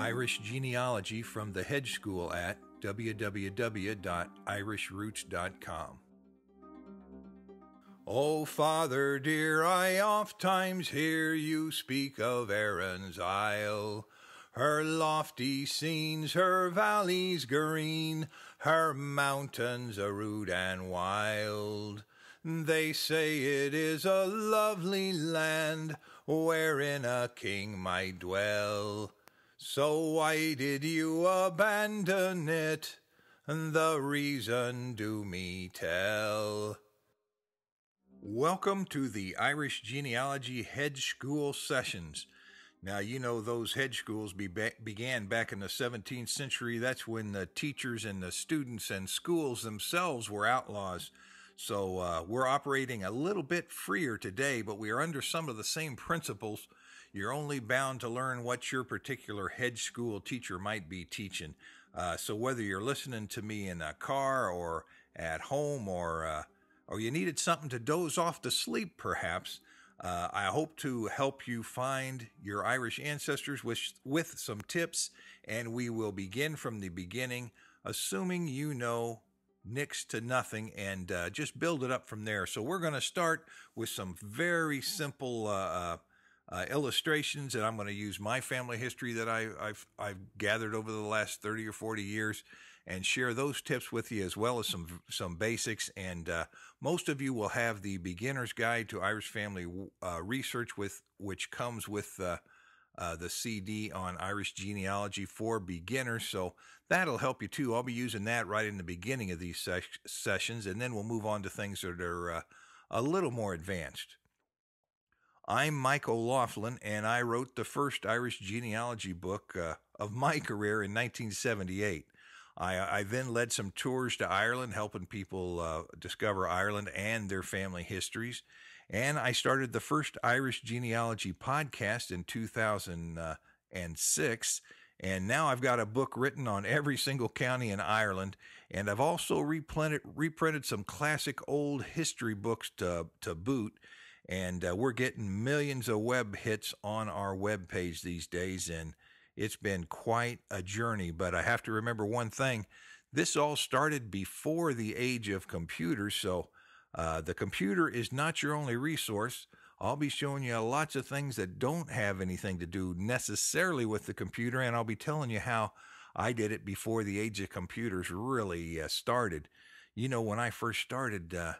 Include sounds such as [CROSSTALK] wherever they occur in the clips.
Irish genealogy from the Hedge School at www.irishroots.com. Oh, Father dear, I oft times hear you speak of Erin's Isle. Her lofty scenes, her valleys green, her mountains rude and wild. They say it is a lovely land wherein a king might dwell. So why did you abandon it? And the reason do me tell. Welcome to the Irish Genealogy Hedge School Sessions. Now, you know, those hedge schools be began back in the 17th century. That's when the teachers and the students and schools themselves were outlaws. So uh, we're operating a little bit freer today, but we are under some of the same principles. You're only bound to learn what your particular hedge school teacher might be teaching. Uh, so whether you're listening to me in a car or at home or uh, or you needed something to doze off to sleep, perhaps, uh, I hope to help you find your Irish ancestors with, with some tips, and we will begin from the beginning, assuming you know next to nothing, and uh, just build it up from there. So, we're going to start with some very simple uh, uh, illustrations, and I'm going to use my family history that I, have I've gathered over the last 30 or 40 years and share those tips with you as well as some some basics. And uh, most of you will have the beginner's guide to Irish family uh, research with which comes with uh, uh the CD on Irish genealogy for beginners. So that'll help you too. I'll be using that right in the beginning of these ses- sessions, and then we'll move on to things that are uh, a little more advanced. I'm Mike O'Laughlin, and I wrote the first Irish genealogy book uh, of my career in 1978. I, I then led some tours to Ireland, helping people uh, discover Ireland and their family histories. And I started the first Irish genealogy podcast in 2006. And now I've got a book written on every single county in Ireland. And I've also reprinted, reprinted some classic old history books to, to boot. And uh, we're getting millions of web hits on our web page these days. And it's been quite a journey, but I have to remember one thing. This all started before the age of computers, so uh, the computer is not your only resource. I'll be showing you lots of things that don't have anything to do necessarily with the computer, and I'll be telling you how I did it before the age of computers really uh, started. You know, when I first started uh,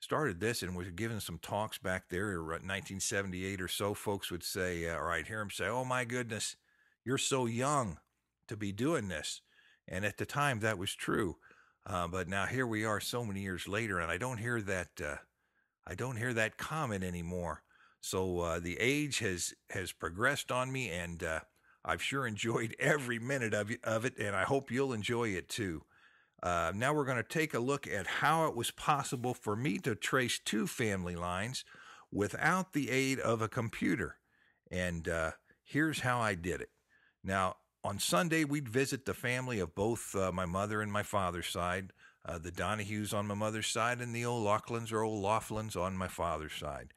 started this and was giving some talks back there, in 1978 or so, folks would say, uh, or I'd hear him say, "Oh my goodness." You're so young to be doing this. And at the time, that was true. Uh, but now here we are, so many years later, and I don't hear that. Uh, I don't hear that comment anymore. So uh, the age has has progressed on me, and uh, I've sure enjoyed [LAUGHS] every minute of of it, and I hope you'll enjoy it too. Uh, now we're going to take a look at how it was possible for me to trace two family lines without the aid of a computer, and uh, here's how I did it. Now, on Sunday, we'd visit the family of both uh, my mother and my father's side, uh, the Donahues on my mother's side, and the O'Loughlin's or O'Loughlin's on my father's side.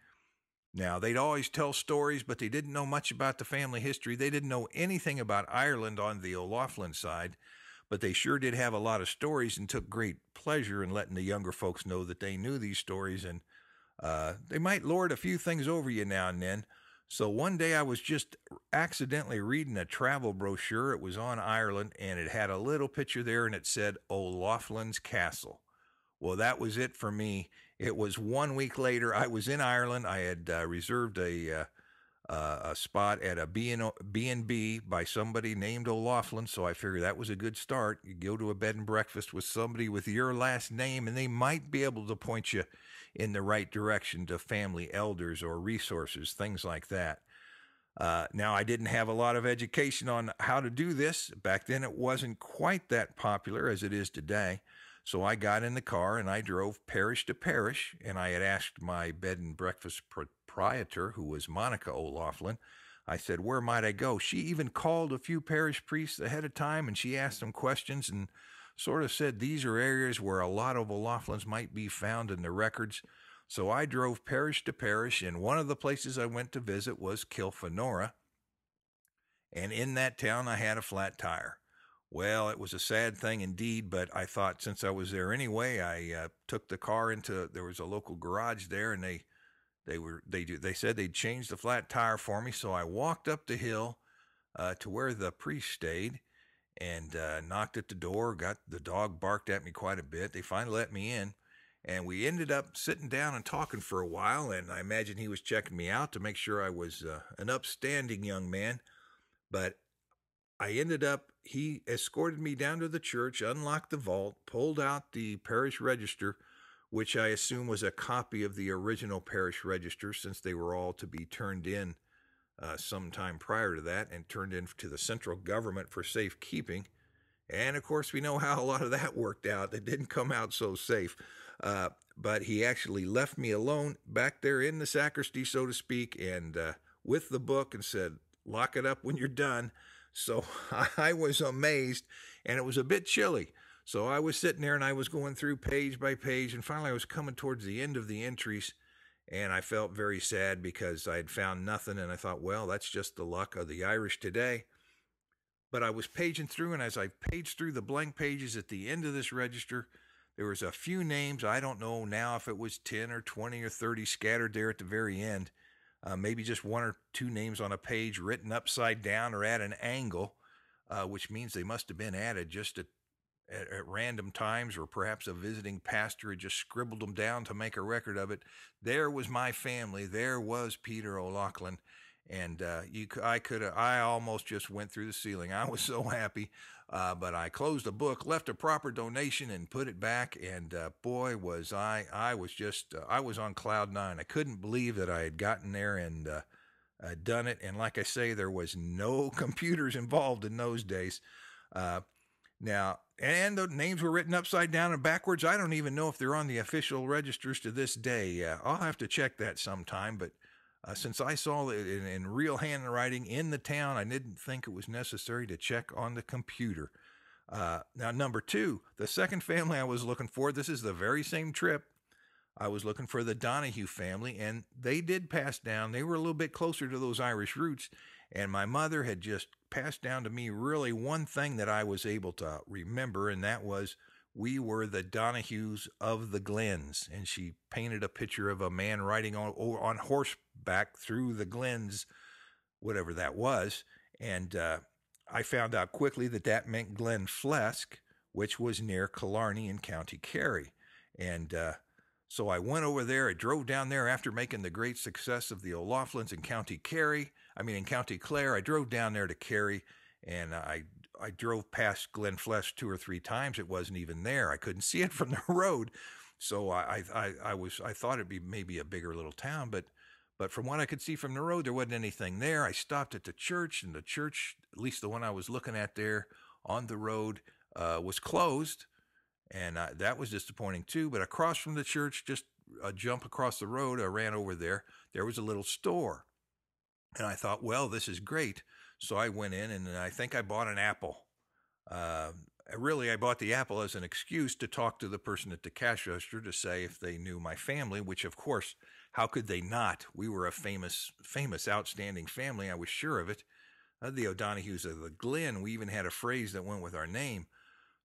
Now, they'd always tell stories, but they didn't know much about the family history. They didn't know anything about Ireland on the O'Loughlin side, but they sure did have a lot of stories and took great pleasure in letting the younger folks know that they knew these stories. And uh, they might lord a few things over you now and then, so one day I was just accidentally reading a travel brochure. It was on Ireland and it had a little picture there and it said O'Loughlin's Castle. Well, that was it for me. It was one week later. I was in Ireland. I had uh, reserved a uh, uh, a spot at a B&B by somebody named O'Laughlin. so I figured that was a good start. You go to a bed and breakfast with somebody with your last name, and they might be able to point you in the right direction to family elders or resources, things like that. Uh, now, I didn't have a lot of education on how to do this. Back then, it wasn't quite that popular as it is today. So I got in the car and I drove parish to parish, and I had asked my bed and breakfast proprietor, who was Monica O'Loughlin, I said, Where might I go? She even called a few parish priests ahead of time and she asked them questions and sort of said these are areas where a lot of O'Loughlins might be found in the records. So I drove parish to parish, and one of the places I went to visit was Kilfenora. and in that town I had a flat tire. Well, it was a sad thing indeed, but I thought since I was there anyway, I uh, took the car into there was a local garage there, and they they were they do they said they'd change the flat tire for me, so I walked up the hill uh, to where the priest stayed and uh, knocked at the door. Got the dog barked at me quite a bit. They finally let me in, and we ended up sitting down and talking for a while. And I imagine he was checking me out to make sure I was uh, an upstanding young man. But I ended up, he escorted me down to the church, unlocked the vault, pulled out the parish register, which I assume was a copy of the original parish register since they were all to be turned in uh, sometime prior to that and turned in to the central government for safekeeping. And of course, we know how a lot of that worked out. It didn't come out so safe. Uh, but he actually left me alone back there in the sacristy, so to speak, and uh, with the book and said, lock it up when you're done. So [LAUGHS] I was amazed, and it was a bit chilly. So I was sitting there and I was going through page by page, and finally I was coming towards the end of the entries, and I felt very sad because I had found nothing, and I thought, well, that's just the luck of the Irish today. But I was paging through, and as I paged through the blank pages at the end of this register, there was a few names. I don't know now if it was 10 or 20 or 30 scattered there at the very end uh, maybe just one or two names on a page written upside down or at an angle, uh, which means they must have been added just at, at, at, random times, or perhaps a visiting pastor had just scribbled them down to make a record of it. There was my family. There was Peter O'Loughlin. And uh, you, I could, I almost just went through the ceiling. I was [LAUGHS] so happy. Uh, but I closed the book, left a proper donation, and put it back. And uh, boy, was I! I was just uh, I was on cloud nine. I couldn't believe that I had gotten there and uh, uh, done it. And like I say, there was no [LAUGHS] computers involved in those days. Now, and the names were written upside down and backwards. I don't even know if they're on the official registers to this day. I'll have to check that sometime. But uh, since I saw it in, in, real handwriting in the town, I didn't think it was necessary to check on the computer. Uh, now, number two, the second family I was looking for, this is the very same trip. I was looking for the Donahue family, and they did pass down. They were a little bit closer to those Irish roots, and my mother had just passed down to me really one thing that I was able to remember, and that was we were the Donahues of the Glens. And she painted a picture of a man riding on, on horseback through the Glens, whatever that was. And uh, I found out quickly that that meant Glenflesk, which was near Killarney in County Kerry. And uh, so I went over there. I drove down there after making the great success of the O'Loughlin's in County Kerry. I mean, in County Clare. I drove down there to Kerry and I I drove past Glenflesk two or three times. It wasn't even there. I couldn't [LAUGHS] see it from the road. So I, I, I was, I thought it'd be maybe a bigger little town, but, but from what I could see from the road, there wasn't anything there. I stopped at the church, and the church, at least the one I was looking at there on the road, uh, was closed, and I, that was disappointing too. But across from the church, just a jump across the road, I ran over there. There was a little store, and I thought, well, this is great. So I went in and I think I bought an apple. Uh, really, I bought the apple as an excuse to talk to the person at the cash register to say if they knew my family, which of course, how could they not? We were a famous, famous, outstanding family. I was sure of it. Uh, the O'Donohues of the Glen. We even had a phrase that went with our name.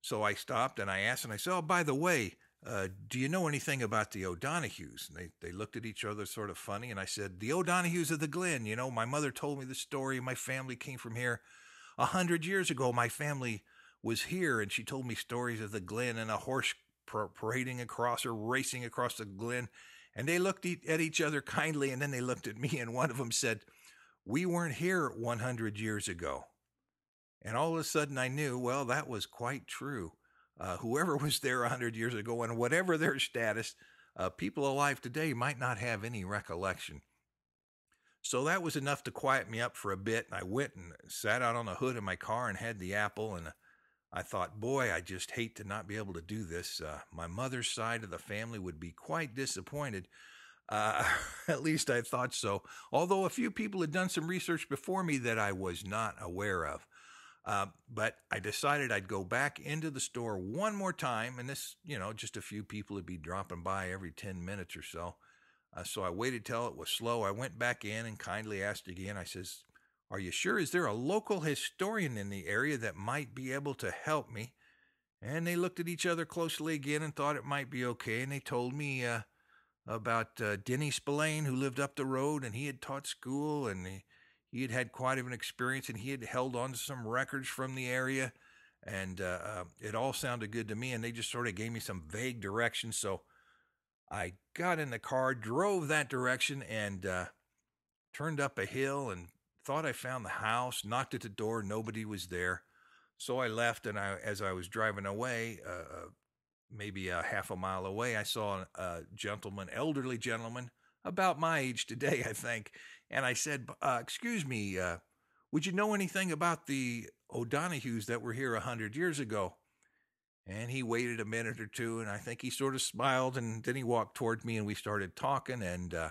So I stopped and I asked, and I said, "Oh, by the way, uh, do you know anything about the O'Donohues? And they, they looked at each other sort of funny. And I said, The O'Donohues of the Glen. You know, my mother told me the story. My family came from here a hundred years ago. My family was here, and she told me stories of the Glen and a horse parading across or racing across the Glen. And they looked at each other kindly, and then they looked at me, and one of them said, We weren't here 100 years ago. And all of a sudden I knew, well, that was quite true uh, whoever [LAUGHS] was there 100 years ago and whatever their status, uh, people alive today might not have any recollection. So that was enough to quiet me up for a bit. And I went and sat out on the hood of my car and had the apple. And I thought, boy, I just hate to not be able to do this. Uh, my mother's side of the family would be quite disappointed. Uh, [LAUGHS] at least I thought so. Although a few people had done some research before me that I was not aware of. Uh, but I decided I'd go back into the store one more time, and this, you know, just a few people would be dropping by every 10 minutes or so. Uh, so I waited till it was slow. I went back in and kindly asked again. I says, Are you sure? Is there a local historian in the area that might be able to help me? And they looked at each other closely again and thought it might be okay. And they told me uh, about uh, Denny Spillane, who lived up the road, and he had taught school, and he, he had had quite of an experience, and he had held on to some records from the area. And uh, uh, it all sounded good to me, and they just sort of gave me some vague directions. So I got in the car, drove that direction, and uh, turned up a hill and thought I found the house, knocked at the door, nobody was there. So I left, and I, as I was driving away, uh, uh, maybe a half a mile away, I saw a gentleman, elderly gentleman, about my age today, I think. And I said, uh, Excuse me, uh, would you know anything about the O'Donohues that were here a hundred years ago? And he waited a minute or two, and I think he sort of smiled, and then he walked toward me, and we started talking, and uh,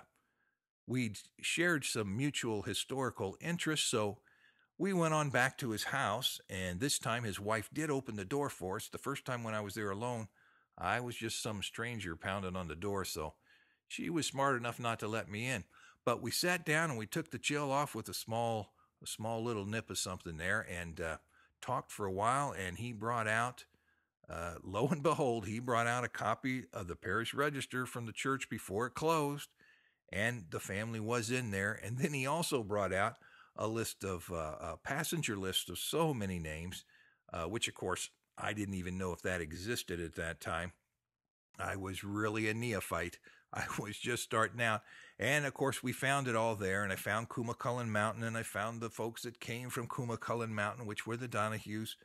we'd shared some mutual historical interests. So we went on back to his house, and this time his wife did open the door for us. The first time when I was there alone, I was just some stranger pounding on the door, so she was smart enough not to let me in. But we sat down and we took the chill off with a small, a small little nip of something there, and uh, talked for a while. And he brought out, uh, lo and behold, he brought out a copy of the parish register from the church before it closed, and the family was in there. And then he also brought out a list of uh, a passenger list of so many names, uh, which of course I didn't even know if that existed at that time. I was really a neophyte. [LAUGHS] I was just starting out. And of course, we found it all there. And I found Coomacullen Mountain and I found the folks that came from Coomacullen Mountain, which were the Donahues.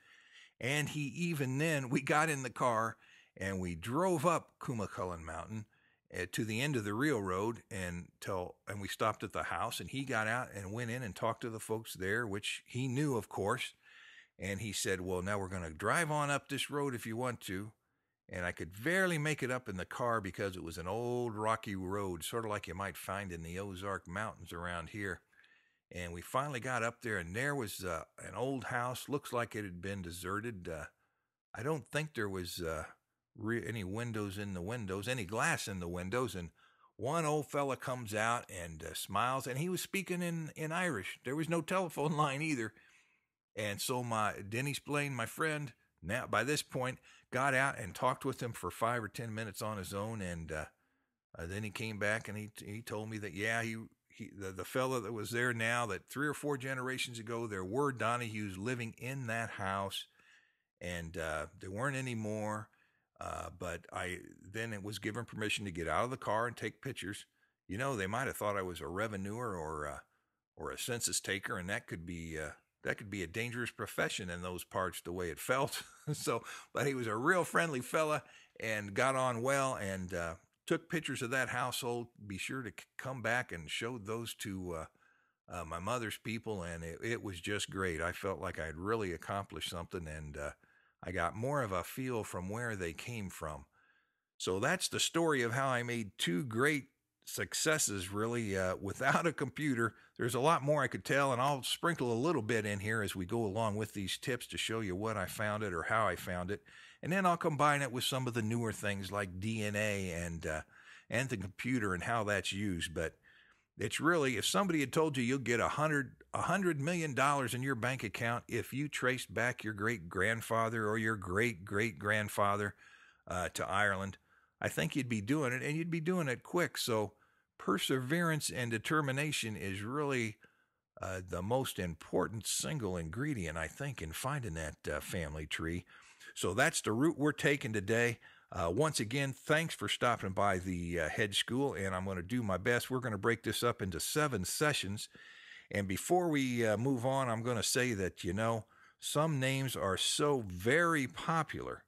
And he even then, we got in the car and we drove up Coomacullen Mountain uh, to the end of the railroad and till and we stopped at the house and he got out and went in and talked to the folks there which he knew of course and he said well now we're going to drive on up this road if you want to and I could barely make it up in the car because it was an old rocky road sort of like you might find in the Ozark mountains around here and we finally got up there and there was uh, an old house looks like it had been deserted uh, I don't think there was uh, re- any windows in the windows, any glass in the windows, and one old fella comes out and uh, smiles, and he was speaking in in Irish. There was no telephone [LAUGHS] line either, and so my Denny Spillane, my friend, now by this point got out and talked with him for five or ten minutes on his own, and uh, uh, then he came back and he he told me that yeah he. He, the, the fellow that was there now that three or four generations ago there were donahues living in that house and uh, there weren't any more uh, but I then it was given permission to get out of the car and take pictures. You know, they might have thought I was a revenuer or a, or a census taker, and that could be uh, that could be a dangerous profession in those parts. The way it felt. [LAUGHS] so, but he was a real friendly fella and got on well and uh, took pictures of that household. Be sure to come back and show those to. Uh, uh, my mother's people, and it, it, was just great. I felt like I'd really accomplished something, and uh, I got more of a feel from where they came from. So that's the story of how I made two great successes, really, uh, without a computer. There's a lot more I could tell, and I'll sprinkle a little bit in here as we go along with these tips to show you what I found it or how I found it. And then I'll combine it with some of the newer things like DNA and, uh, and the computer and how that's used. But it's really, if somebody had told you you'll get a hundred, a hundred million dollars in your bank account if you traced back your great grandfather or your great great grandfather uh, to Ireland, I think you'd be doing it and you'd be doing it quick. So perseverance and determination is really uh, the most important single ingredient, I think, in finding that uh, family tree. So that's the route we're taking today. Uh, once again, thanks for stopping by the uh, Hedge School, and I'm going to do my best. We're going to break this up into seven sessions. And before we uh, move on, I'm going to say that, you know, some names are so very popular.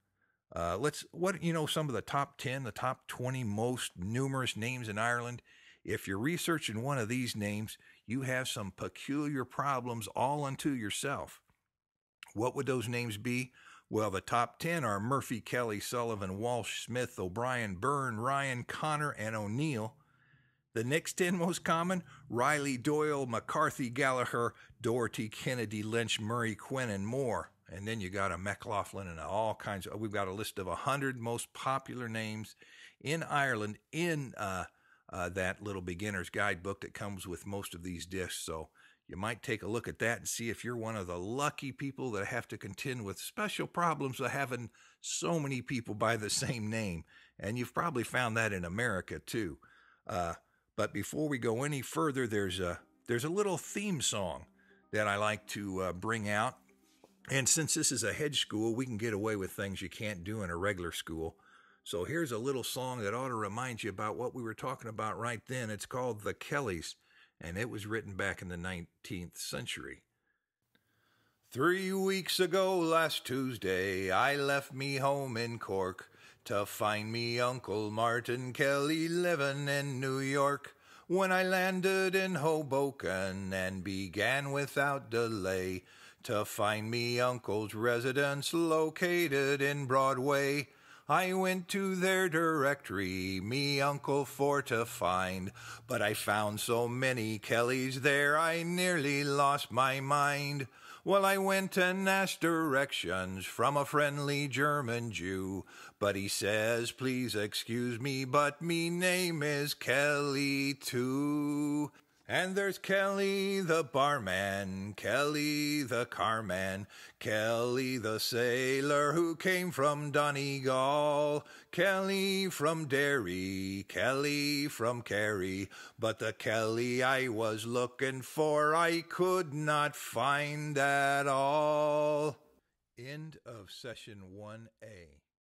Uh, let's, what, you know, some of the top 10, the top 20 most numerous names in Ireland. If you're researching one of these names, you have some peculiar problems all unto yourself. What would those names be? Well, the top 10 are Murphy, Kelly, Sullivan, Walsh, Smith, O'Brien, Byrne, Ryan, Connor, and O'Neill. The next 10 most common Reilly, Doyle, McCarthy, Gallagher, Doherty, Kennedy, Lynch, Murray, Quinn, and Moore. And then you got a McLaughlin and all kinds of. We've got a list of 100 most popular names in Ireland in uh, uh, that little beginner's guidebook that comes with most of these discs. So You might take a look at that and see if you're one of the lucky people that have to contend with special problems of having so many people by the [LAUGHS] same name. And you've probably found that in America too. Uh, but before we go any further, there's a there's a little theme song that I like to uh, bring out. And since this is a hedge school, we can get away with things you can't do in a regular school. So here's a little song that ought to remind you about what we were talking about right then. It's called The Kellys, and it was written back in the 19th century. Three weeks ago, last Tuesday, I left me home in Cork to find me Uncle Martin Kelly living in New York. When I landed in Hoboken and began without delay to find me uncle's residence located in Broadway. I went to their directory, me uncle for to find, but I found so many Kellys there I nearly lost my mind. Well, I went and asked directions from a friendly German Jew, but he says, please excuse me, but me name is Kelly too. And there's Kelly the barman, Kelly the carman, Kelly the sailor who came from Donegal, Kelly from Derry, Kelly from Kerry, but the Kelly I was looking for I could not find at all. End of session 1A.